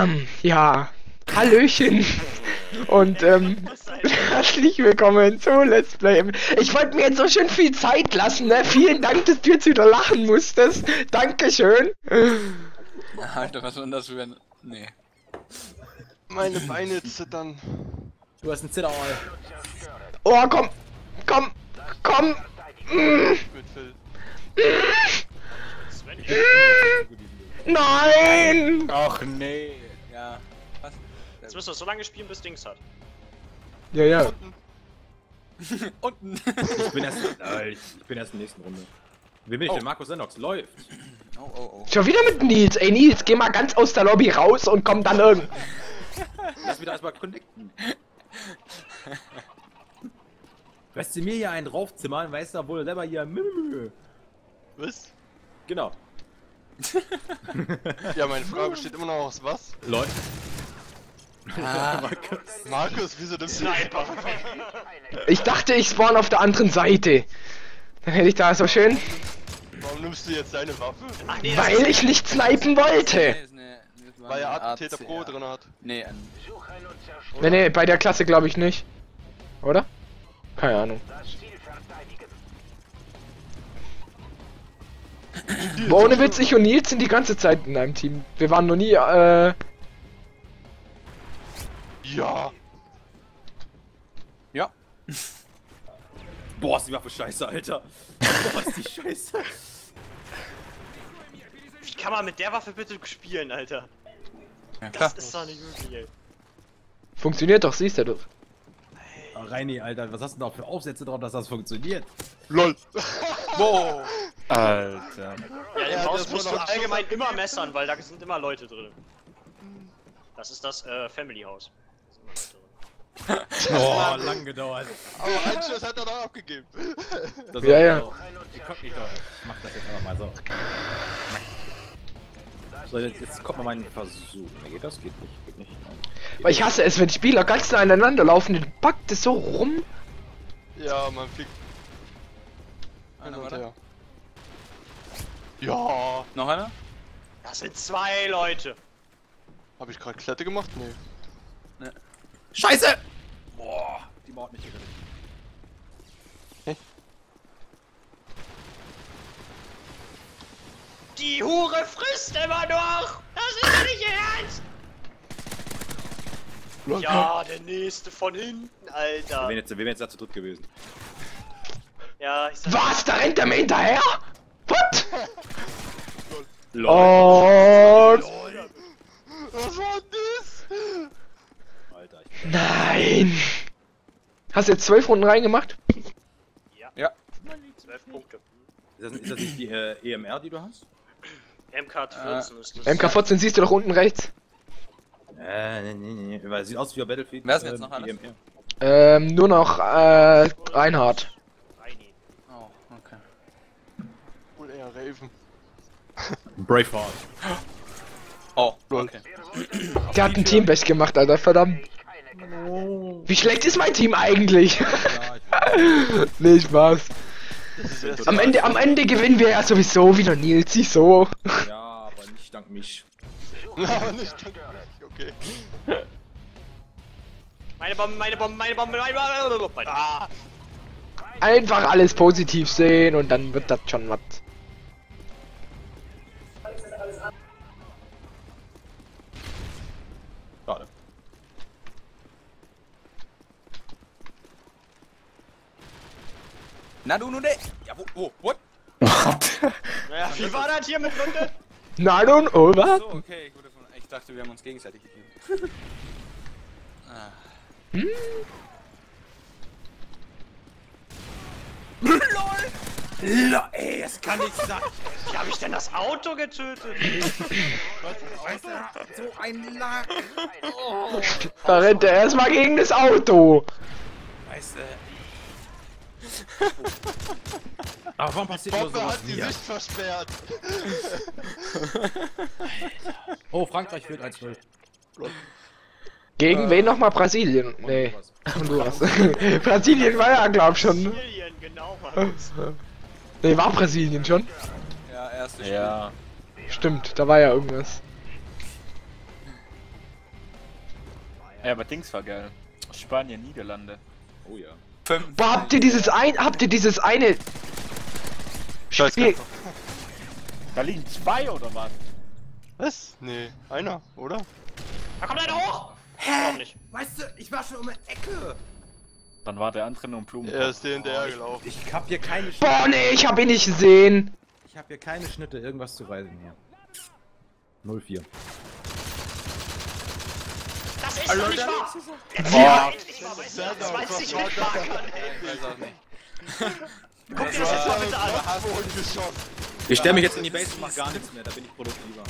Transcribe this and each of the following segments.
Ähm, ja, Hallöchen und ähm, herzlich willkommen zu Let's Play. Ich wollte mir jetzt so schön viel Zeit lassen, ne? Vielen Dank, dass du jetzt wieder lachen musstest. Dankeschön. Alter, was war denn das für ein... Nee. Meine Beine zittern. Du hast einen Zitterall. Oh, komm, komm, komm. Mm, Phil. nein! Ach nee. Jetzt müssen wir so lange spielen, bis Dings hat. Ja, ja. Unten. Ich bin erst, äh, ich, bin erst in der nächsten Runde. Wer bin ich Oh. denn? Markus Lennox. Läuft. Oh, oh, oh. Schon wieder mit Nils. Ey, Nils, geh mal ganz aus der Lobby raus und komm dann irgend. Lass wieder erstmal connecten. Weißt du mir hier einen draufzimmern, weißt du, obwohl du selber hier. Was? Genau. Ja, meine Frage besteht immer noch aus was? Läuft. Markus, wieso nimmst du die Sniper. Ich dachte, ich spawn auf der anderen Seite. Dann hätte ich da so schön, Warum nimmst du jetzt deine Waffe? Ach nee, weil ich nicht snipen wollte. Weil er Attentäter. Pro drin hat. Nee, ein... Nee, nee, bei der Klasse glaube ich nicht. Oder? Keine Ahnung. Boah, ohne Witz, ich und Nils sind die ganze Zeit in einem Team. Wir waren noch nie, äh... Ja. Ja. Boah, ist die Waffe scheiße, Alter. Boah, ist die scheiße. Wie kann man mit der Waffe bitte spielen, Alter? Ja, klar. Das ist doch nicht möglich, ey. Funktioniert doch, siehst du doch. Oh, Reini, Alter, was hast du denn da für Aufsätze drauf, dass das funktioniert? LOL. Wow. Alter. Ja, im Haus das musst du doch- allgemein immer messern, weil da sind immer Leute drin. Das ist das äh, Family House. Oh, lang gedauert. Aber einen Schuss hat er doch abgegeben. Das Ja, war- ja. Nicht doch. Ich mach das jetzt einfach mal so. So, jetzt, jetzt kommt mal mein Versuch. Nee, geht das? Geht nicht. Geht nicht. Weil ich hasse es, wenn Spieler ganz nah aneinander laufen, dann packt es so rum. Ja, man fliegt Einer weiter? her. Ja. Noch einer? Das sind zwei Leute. Habe ich gerade Klette gemacht? Nee. Scheiße! Boah, die baut mich gerettet. Die Hure frisst immer noch! Das ist doch nicht ihr Ernst! LOL. Ja, der nächste von hinten, Wir Alter. wären jetzt, wir wären jetzt da zu dritt gewesen. Ja, ich sag. Was? Da rennt er mir hinterher? What? LOL. Und... Was war das? Nein! Hast du jetzt zwölf Runden reingemacht? Ja. 12 Punkte. ist, das, ist das nicht die äh, EMR, die du hast? MK14 ist das. MK14 siehst du doch unten rechts. Äh, nee, nee, nee. Weil es sieht aus wie Battlefield. Wer ist denn jetzt ähm, noch alles? EMR. Ähm, nur noch, äh, Reinhard. Reini. Oh, okay. Wohl eher Raven. Braveheart. Oh, okay. Der hat ein Teambest gemacht, Alter, verdammt. Wie schlecht ist mein Team eigentlich? Nee, Spaß. Am Ende, am Ende gewinnen wir ja sowieso wieder Nils, sieh so. Ja, aber nicht dank mich. Aber nicht danke mich. Okay. Meine Bombe, meine Bombe, meine Bombe, meine Bombe. Meine ah, Einfach alles positiv sehen und dann wird das schon was. Na du, nu ne. Ja, wo, wo, what? naja, wie war das hier mit Lunde? Nein und oh, was? So, okay, ich, wurde von, ich dachte, wir haben uns gegenseitig gegeben. ah. LOL, ey, das kann nicht sein. Wie hab ich denn das Auto getötet? So ein Lack. Da rennt er erstmal gegen das Auto. Weißt du, Aber warum passiert nur Bombe sowas hat die mir? Sicht versperrt. Oh, Frankreich führt 1-0. Gegen wen nochmal Brasilien? Nee. Honduras. Brasilien war ja, glaub schon. ne? Brasilien, genau. Nee, war Brasilien schon. ja, erste Spiel. Ja. Stimmt, da war ja irgendwas. Ja, aber Dings war geil. Spanien, Niederlande. Oh ja. Fünf. Boah, habt ihr dieses ein, habt ihr dieses eine Scheiß Spiel, Da liegen zwei oder was? Was? Nee, einer, oder? Da kommt einer hoch! Hä? nicht. Weißt du, ich war schon um die Ecke. Dann war der andere nur ein Blumen. Er ist hinterher gelaufen. Ich hab hier keine Schnitte. boah, nee, ich hab ihn nicht gesehen. Ich hab hier keine Schnitte, irgendwas zu weisen hier. 04. Das ist doch nicht wahr! Boah. ja, endlich mal bei Sehr diesen 20 gut, mit was war Markern, ey. Ich weiß auch nicht. Guck dir das jetzt mal bitte an. Ich stell mich jetzt in die Base und mach gar nichts mehr, da bin ich produktiver.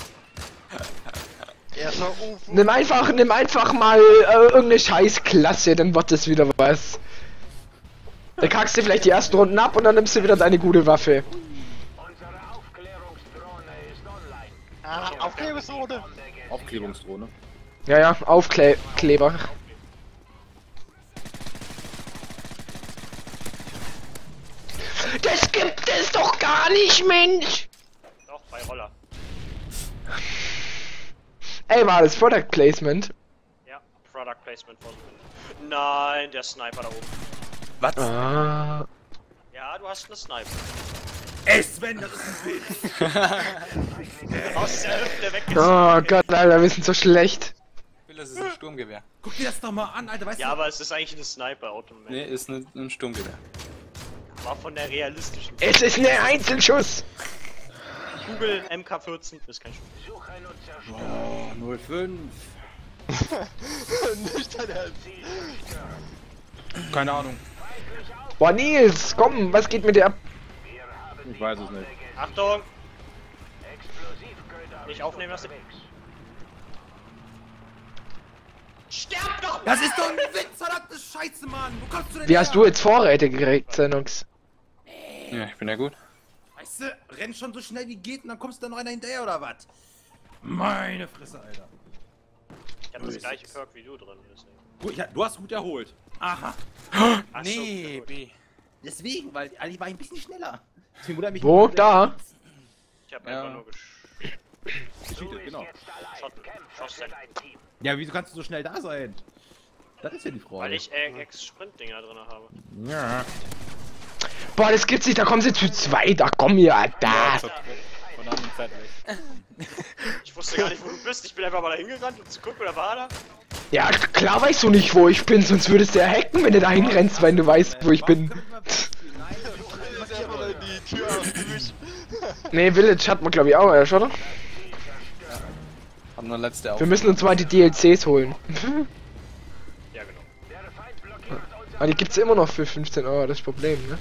Nimm einfach, nimm einfach mal äh, irgendeine Scheißklasse, dann wird das wieder was. Dann kackst du vielleicht die ersten Runden ab und dann nimmst du wieder deine gute Waffe. Ah, Aufklebungsrunde. Aufklärungsdrohne. Ja, ja, Aufkleber. Das gibt es doch gar nicht, Mensch! Doch, bei Roller. Ey, war das Product Placement? Ja, Product Placement von. Nein, der Sniper da oben. Was? Ah. Ja, du hast eine Sniper. Ey Sven, das ist ein Bild. Aus der Hüfte weg. Oh Gott, Alter, wir sind so schlecht. Das ist ein Sturmgewehr. Guck dir das doch mal an, Alter, weißt Ja, du? aber es ist eigentlich eine Sniper Auto. Nee, ist ein, ein Sturmgewehr. War von der realistischen. Es ist ein Einzelschuss. Google MK14 ist kein Schuss. Oh, 05. Nicht dein Ernst. Keine Ahnung. Boah, Nils, komm, was geht mit dir ab? Ich weiß es nicht. Achtung! Nicht aufnehmen lassen. Sterb doch! Das ist doch ein Witz, verdammte Scheiße, Mann! Wo kommst du denn Wie her? hast du jetzt Vorräte gekriegt, Xenox? Ja, ich bin ja gut. Weißt du, renn schon so schnell wie geht und dann kommst du da noch einer hinterher oder was? Meine Fresse, Alter. Ich hab das gleiche Perk wie du drin. Deswegen. Gut, ja, du hast gut erholt. Aha. Ach Nee. B. Deswegen, weil eigentlich war ich ein bisschen schneller. Deswegen wundert mich Wo? Da? Ich hab Ja. einfach nur gesch Gescheatet, genau. Ja, wieso kannst du so schnell da sein? Das ist ja die Frage. Weil ich äh, Ex-Sprint-Dinger drin habe. Ja. Boah, das gibt's nicht, da kommen sie zu zweit, da komm ja, da. Ich wusste gar nicht, wo du bist. Ich bin einfach mal da hingerannt, um zu gucken, wer war da. Ja, klar weißt du nicht, wo ich bin, sonst würdest du ja hacken, wenn du da hinrennst, wenn du weißt, wo ich bin. Nee, Village hat man glaube ich auch erst, oder? Hab nur letzte. Wir müssen uns mal die DLCs holen. Ja, genau. Aber die gibt's immer noch für 15 Euro, das Problem, ne?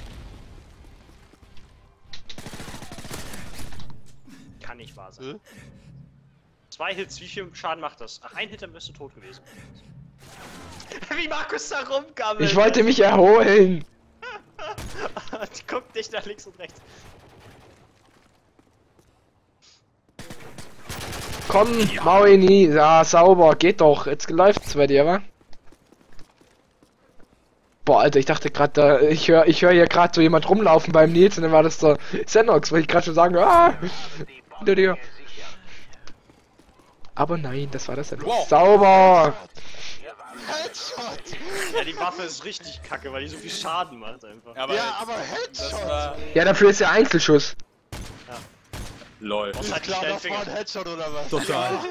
Kann nicht wahr sein. Hä? Zwei Hits, wie viel Schaden macht das? Ach, ein Hit, dann bist du tot gewesen. wie Markus da rumgammelt. Ich wollte mich erholen. Guck dich nach links und rechts. Komm, Maui nie. Ja, sauber, geht doch. Jetzt läuft's bei dir, wa? Boah, Alter, ich dachte gerade, da, ich höre ich hör hier gerade so jemand rumlaufen beim Nils und dann war das der Xenox, weil ich gerade schon sagen, ah, hinter dir. Aber nein, das war das Xenox. Wow. Sauber! Headshot! Ja, die Waffe ist richtig kacke, weil die so viel Schaden macht einfach. Aber Ja, aber Headshot! war. Ja, dafür ist ja Einzelschuss. Lol. Das die klar, das war ein Headshot oder was? Total.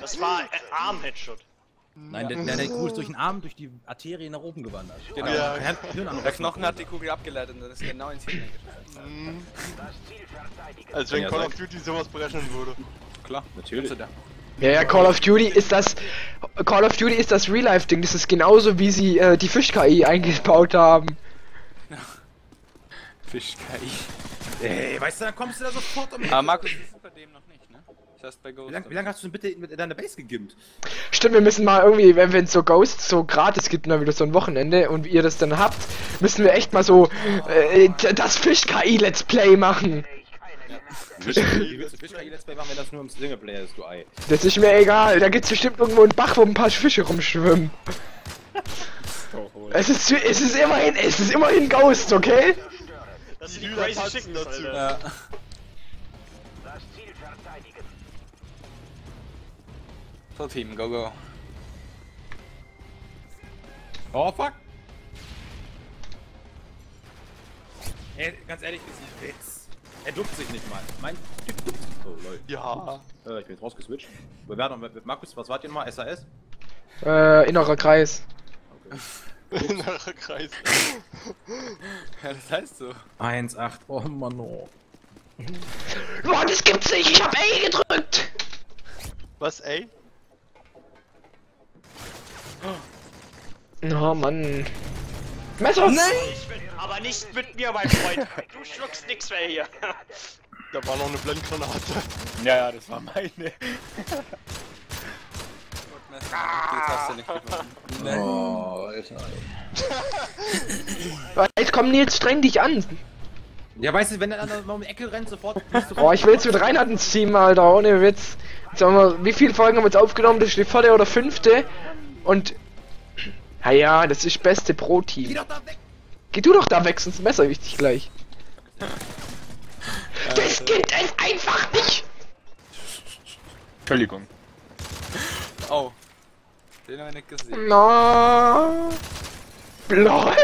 Das war äh, Arm-Headshot. Nein, der, der, der Kuh ist durch den Arm, durch die Arterie nach oben gewandert. Genau. Ja. Er Der Knochen hat die Kugel abgeleitet und das ist genau ins Hirn geschossen. Als wenn Ja, Call of Duty sowas berechnen würde. Klar, Natürlich. Ja, ja, Call of Duty ist das. Call of Duty ist das Real-Life-Ding. Das ist genauso, wie sie äh, die Fisch-KI eingebaut haben. Fisch-KI. Ey, weißt du, dann kommst du da sofort um. Aber Markus, das ist bei dem noch nicht, ne? Das heißt bei Ghost. Wie lange lang hast du denn bitte mit deiner Base gegimmt? Stimmt, wir müssen mal irgendwie, wenn es so Ghosts so gratis gibt, mal wieder so ein Wochenende und ihr das dann habt, müssen wir echt mal so äh, das Fisch-KI-Let's Play machen. Fisch-KI Let's Play machen, wenn das nur im Singleplayer ist, du Ei? Das ist mir egal. Da gibt's bestimmt irgendwo einen Bach, wo ein paar Fische rumschwimmen. Es ist, es ist immerhin, es ist immerhin Ghost, okay? Das sind Die die Hühner Crazy Chickens, dazu. Alter. Ja. So Team, go go. Oh fuck! Ey, ganz ehrlich, ist ein Witz. Er duckt sich nicht mal. Mein Typ duckt sich. Oh, lol. Ja. Äh, ich bin jetzt rausgeswitcht. Wir werden noch, Markus, was wart ihr nochmal? SAS? Äh, innerer Kreis. Innerer Kreis. Ja, das heißt so. 1,8. Oh Mann, oh. Boah, das gibt's nicht. Ich hab A gedrückt. Was, ey? Oh Mann. Messer! Nein! Aber nicht mit mir, mein Freund. Du schluckst nix mehr hier. Da war noch eine Blendgranate. Ja, ja, das war meine. Gefunden. Oh, Alter. Jetzt komm Nils, streng dich an. Ja, weißt du, wenn der dann mal um die Ecke rennt, sofort. bist du Boah, ich will jetzt mit Reinhard ins Team, Alter, ohne Witz. Jetzt haben wir, wie viele Folgen haben wir jetzt aufgenommen? Das ist die vierte oder fünfte. Und. Ja, ja, das ist beste Geh Pro-Team. doch da weg! Geh du doch da weg, sonst messer ich dich gleich. Das gibt es einfach nicht! Entschuldigung. Oh. Den hab ich nicht gesehen. Na. LOL.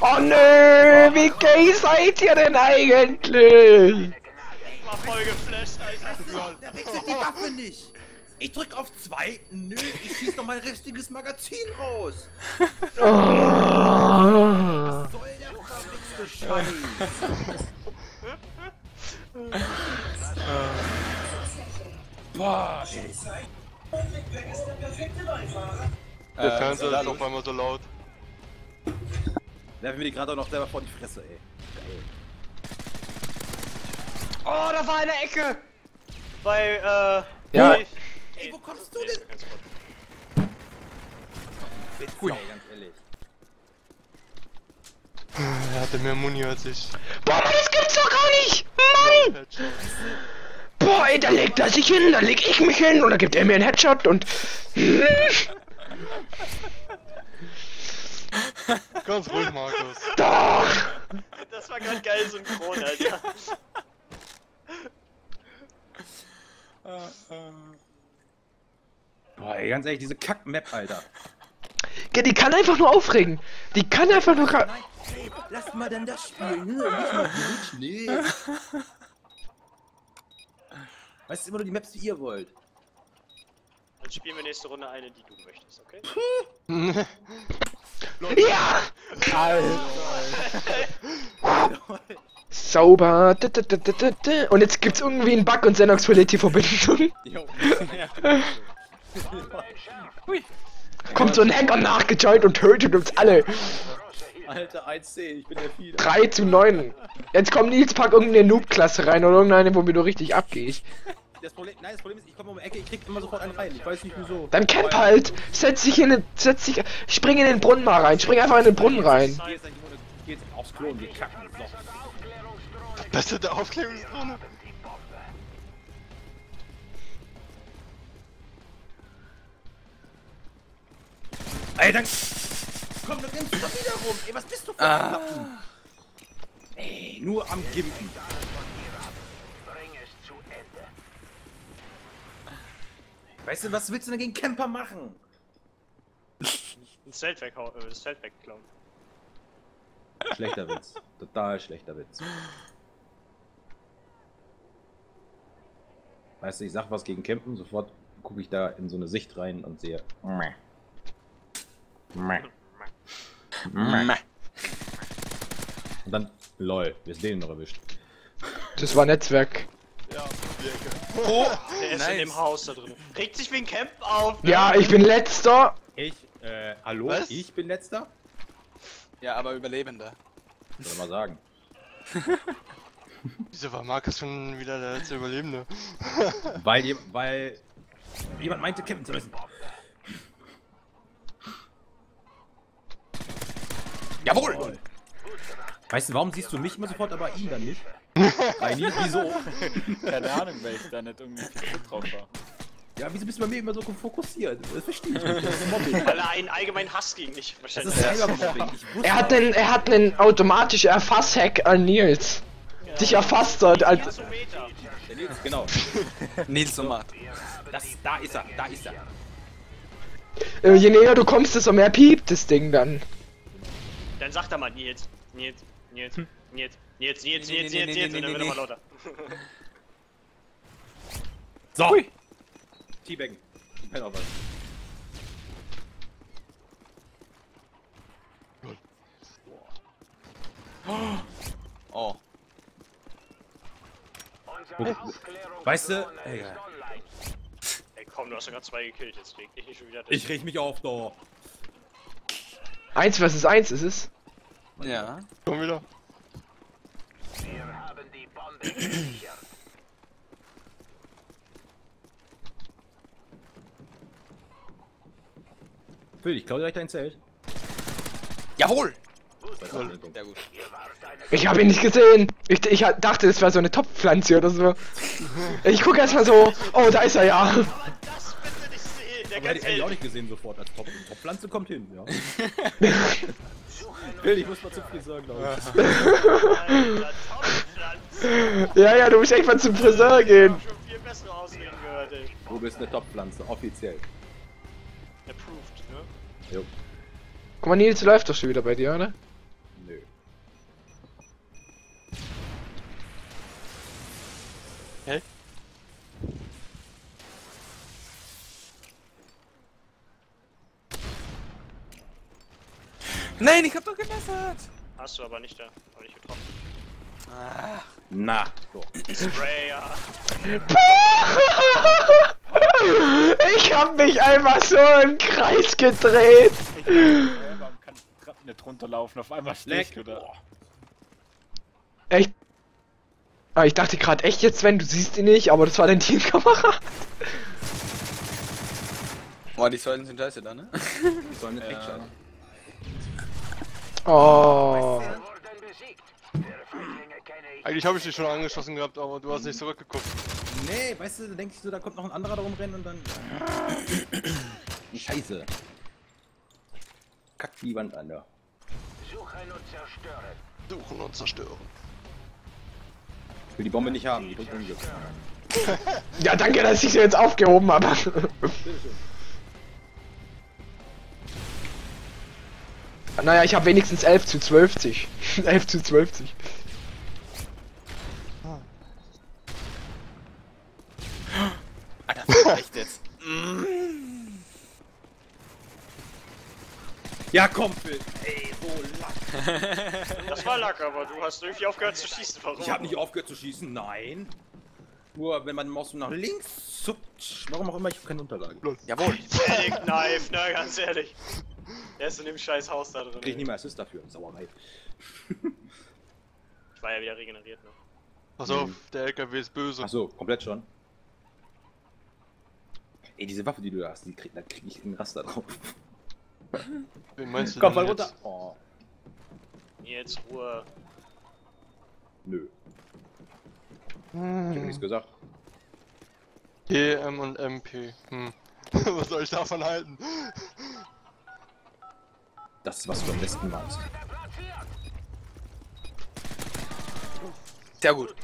Oh nö, wie gay seid ihr denn eigentlich? War voll geflasht, Alter. Der wechselt die Waffe nicht! Ich drück auf 2, nö, ich schieß noch mein restiges Magazin raus! Oh. Soll der verwichste Scheiß! Boah, ey. Der Äh, Fernseher ist auf einmal so laut. Werfen wir die gerade auch noch selber vor die Fresse, ey. Oh, da war eine Ecke! Bei, äh. Ja. Ey, Ey, wo kommst du denn? Witz, ey, ganz ehrlich. Er hatte mehr Muni als ich. Boah, das gibt's doch gar nicht! Mann! Boah, ey, da legt er sich hin, da leg ich mich hin und dann gibt er mir einen Headshot und. Ganz ruhig, Markus. Doch! Das war grad geil synchron, Alter. Boah, ey, ganz ehrlich, diese Kack-Map, Alter. Ja, die kann einfach nur aufregen. Die kann einfach nur. Nein, ey, lasst mal denn das spielen. Nee. Weißt du immer nur die Maps, die ihr wollt. Dann spielen wir nächste Runde eine, die du möchtest, okay? ja! Sauber. Da, da. Und jetzt gibt's irgendwie einen Bug und Xenox verliert die Verbindung. Kommt so ein Hacker nachgejoint und tötet uns alle. Alter, 1C, ich bin der Fieder. 3 zu 9. Jetzt kommt Nils, pack irgendeine Noob-Klasse rein oder irgendeine, wo mir du richtig abgehst. Das Problem, nein, das Problem ist, ich komme um die Ecke, ich krieg immer sofort einen rein. Ich weiß nicht wieso. Dann camp halt. Setz dich in den, setz dich, spring in den Brunnen mal rein. Spring einfach in den Brunnen rein. Geh jetzt, geh jetzt aufs Klo und wir kacken. So. Beste der Aufklärungsdrohne. Ey, dann. Komm, dann nimmst du doch wieder rum. Ey, was bist du für ein Lappen? Ey, nur am Gimpen. Weißt du, was willst du denn gegen Camper machen? Ein Zelt weghau, äh, das Zelt wegklauen. Schlechter Witz. Total schlechter Witz. Weißt du, ich sag was gegen Campen, sofort gucke ich da in so eine Sicht rein und sehe. Meh. Meh. Meh. Und dann, lol, wir sind den noch erwischt. Das war Netzwerk. Ecke. Der ist Nice. in dem Haus da drin. Regt sich wegen Camp auf. Ja, ich bin letzter. Ich, äh, hallo, Was? ich bin letzter? Ja, aber Überlebender. Soll mal sagen. Wieso war Markus schon wieder der letzte Überlebende? Weil, je- weil jemand meinte, campen zu müssen. Jawohl! Weißt du, warum siehst du mich immer sofort, aber ihn dann nicht? Reini, wieso? Keine Ahnung, weil ich da nicht irgendwie drauf war. Ja, wieso bist du bei mir immer so fokussiert? Das verstehe ich nicht. Das ist Mobbing. Weil er einen allgemeinen Hass gegen dich Das wahrscheinlich ist. Ich wusste Er hat einen, er hat einen automatischen Erfasshack an Nils. Dich erfasst hat, als. Der Nils, genau. Nils Somat. Das, da ist er, da ist er. Äh, je näher du kommst, desto mehr piept das Ding dann. Dann sagt er mal Nils, Nils, Nils, Hm. Nils, Nils, Nils, Nee, nee, Nils, nee, Nils, nee, nee, und dann nee, wird er mal lauter. So! Teabaggen. Penn auf was. Oh. Weißt du, egal. Ey komm, du hast sogar zwei gekillt, jetzt reg dich nicht schon wieder durch. Ich reg mich auf, doch. Eins versus eins ist es. Ja. Komm wieder. Phil, ich klau direkt dein Zelt. Jawohl! Sehr Sehr gut. Ich habe ihn nicht gesehen. Ich, ich dachte, es wäre so eine Topfpflanze oder so. Ich gucke erstmal so. Oh, da ist er ja. Das bitte nicht sehen, der Aber hätte ich auch nicht gesehen sofort als Top. Top-Pflanze kommt hin, ja. Phil, ich muss mal zum Friseur, glaube ich. Alter, Topfpflanze. Ja, ja, du musst echt mal zum Friseur gehen. Du bist eine Top-Pflanze, offiziell. Jo. Guck mal, Nils läuft doch schon wieder bei dir, oder? Nö. Hä? Nein, ich hab doch gemessert! Hast du aber nicht da, aber nicht getroffen. Ah, Na, so. Sprayer. Ich hab mich einfach so im Kreis gedreht. Warum kann die Treppe nicht runterlaufen? Auf einmal du da. Echt? Ah, ich dachte gerade echt jetzt, wenn du siehst ihn nicht, aber das war dein Teamkamerad. Boah, die Säulen sind scheiße da, ne? So eine Picture. Oh. Eigentlich habe ich dich schon angeschossen gehabt, aber du hast nicht zurückgeguckt. Nee, weißt du, da denkst du, da kommt noch ein anderer darum rennen und dann. Scheiße. Kackt die Wand an, ja. Suchen und zerstören. Ich will die Bombe nicht haben, die bringt Unglück. Ja, danke, dass ich sie jetzt aufgehoben habe. naja, ich habe wenigstens 11 zu 12. 11 zu 12. Alter, echt jetzt. Ja, komm, Phil! Ey, so lack! Das war Lack, aber du hast irgendwie aufgehört zu schießen. Warum? Ich habe nicht aufgehört zu schießen, nein. Nur wenn man die Maus so nach links zuckt, warum auch immer, ich habe keine Unterlage. Jawohl! Ehrlich, Knife, ne, ganz ehrlich. Der ist in dem scheiß Haus da drin. Krieg ich nicht mehr Assist dafür, Sauerei. Ich war ja wieder regeneriert, ne? Pass auf, der LKW ist böse. Achso, komplett schon. Ey, diese Waffe, die du da hast, die krieg, da krieg ich einen Raster drauf. Wen meinst du Komm, denn fall jetzt? runter! Oh, Jetzt Ruhe. nö. Ich hab nichts gesagt. P, M und MP. Hm. Was soll ich davon halten? Das ist, was du am besten magst. Sehr gut.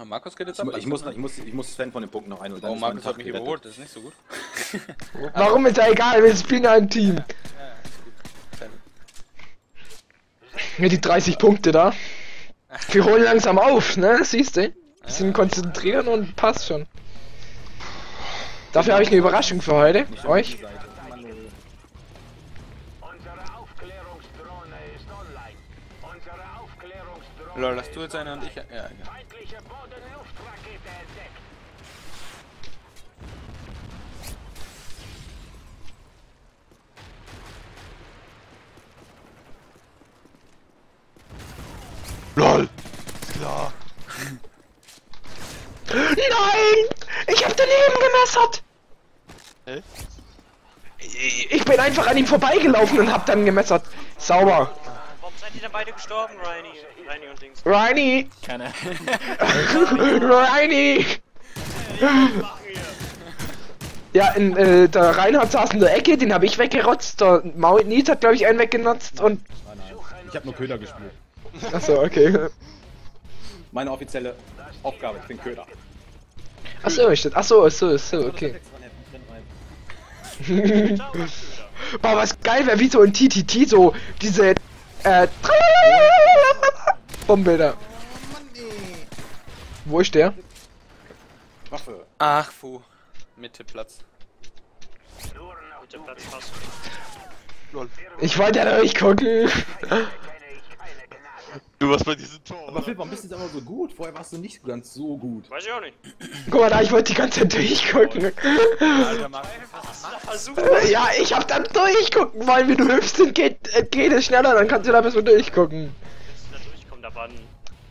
Ah, Markus geht jetzt Ich, ab. ich, muss, ich, muss, ich muss Sven von den Punkten noch ein und dann Oh, ist Markus hat mich gerettet. überholt, das ist nicht so gut. Warum ist ja egal, wir spielen ja ein Team. Sehr gut. Hier die 30 Punkte da. Wir holen langsam auf, ne? Siehst du? Bisschen konzentrieren und passt schon. Dafür habe ich eine Überraschung für heute. Euch. die Seite. Mann, ey. Unsere Aufklärungsdrohne ist online. Unsere Aufklärungsdrohne Lol, lass du jetzt eine und ich. Ja, ja. LOL! Ist klar. Nein! Ich habe daneben gemessert! Hä? Ich ich bin einfach an ihm vorbeigelaufen und hab dann gemessert. Sauber. Warum seid ihr denn beide gestorben, Reini? Reini und Dings. Reini! Keine. Reini! Ja, in, äh, der Reinhard saß in der Ecke, den habe ich weggerotzt. Der Maui Niet hat, glaube ich, einen weggenutzt und. Nein. Ich habe nur Köder gespielt. Achso, okay. Meine offizielle Aufgabe, ich bin Köder. Achso, ich Achso, achso, achso, okay. Boah, was geil wäre, wie so ein TTT, so diese, äh, Bombe da. Wo ist der? Waffe. Ach, fu. Mitteplatz. Nur noch Bitte du Platz bist. passen. Lol. Ich wollte ja ich keine Gnade. Du warst bei diesem Tor. Aber Philipp, warum bist du jetzt aber so gut? Vorher warst du nicht ganz so gut. Weiß ich auch nicht. Guck mal da, ich wollte die ganze Zeit durchgucken. Alter, du da versucht? Äh, Ja, ich hab dann durchgucken wollen, wie du hüpfst und geht, äh, geht es schneller, dann kannst du da ein bisschen durchgucken. Willst du da durchkommen? Da waren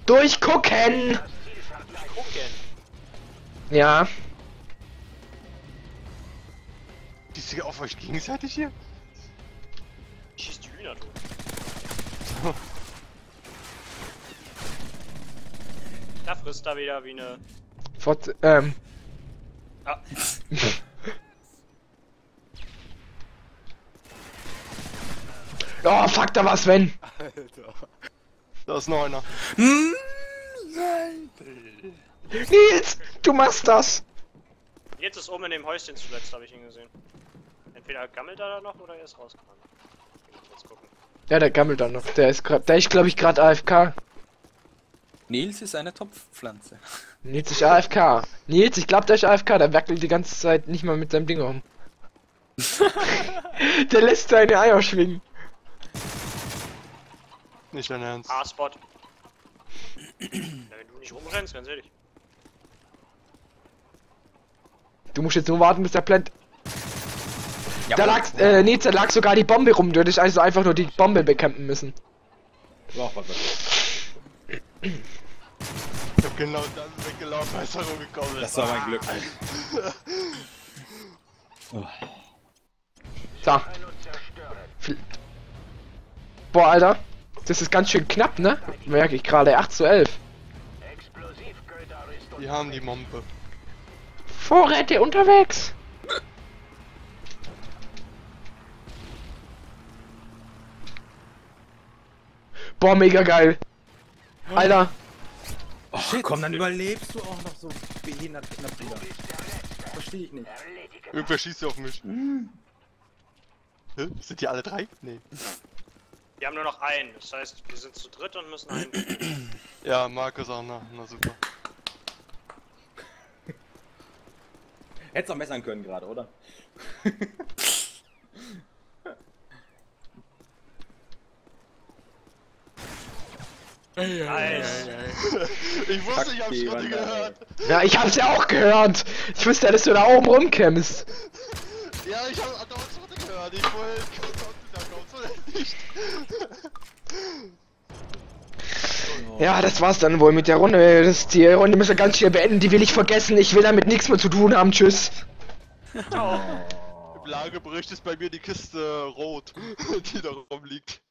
Durchgucken! Gucken. Ja. Die sind auf euch gegenseitig hier? Schießt die Hühner tot. Da frisst er wieder wie eine. Fort, ähm. Ah, Oh, fuck, da war Sven. Da ist noch einer. Nils, du machst das. jetzt ist oben in dem Häuschen zuletzt, habe ich ihn gesehen. Entweder gammelt er da noch oder er ist gucken. Ja, der gammelt dann noch. Der ist grad, der ist, glaube ich, gerade AFK. Nils ist eine Topfpflanze. Nils ist AFK. Nils, ich glaube, der ist AFK. Der wackelt die ganze Zeit nicht mal mit seinem Ding rum. der lässt seine Eier schwingen. Nicht dein Ernst. A-Spot. ja, wenn du nicht rumrennst, ganz ehrlich. Du musst jetzt nur warten, bis der plant. Da lag, äh, Nils, da lag sogar die Bombe rum. Du hättest also einfach nur die Bombe bekämpfen müssen. So, was ist Ich hab genau dann weggelaufen, als er rumgekommen ist. das war mein Glück. So. Und zerstören. Boah, Alter. Das ist ganz schön knapp, ne? Merke ich gerade. 8 zu 11. Explosivköder-Rüstung. Die haben die Mompe. Vorräte unterwegs. Boah, mega geil. Alter. Oh, komm, dann überlebst du auch noch so behindert knapp wieder. Verstehe ich nicht. Irgendwer schießt auf mich. Hä? Sind die alle drei? Nee. Wir haben nur noch einen, das heißt, wir sind zu dritt und müssen einen. Ja, Markus auch, na, na super. Hättest auch messern können gerade, oder? Nice. Ich wusste, ich hab's gerade gehört. Ja, ich hab's ja auch gehört. Ich wusste ja, dass du da oben rumkämmst. Ja, ich hab andauernd Schritte gehört. Ich wollte da kommst du nicht. Ja, das war's dann wohl mit der Runde. Das, die Runde müssen wir ganz schnell beenden. Die will ich vergessen. Ich will damit nichts mehr zu tun haben. Tschüss. Im Lagebericht ist bei mir die Kiste rot, die da rumliegt.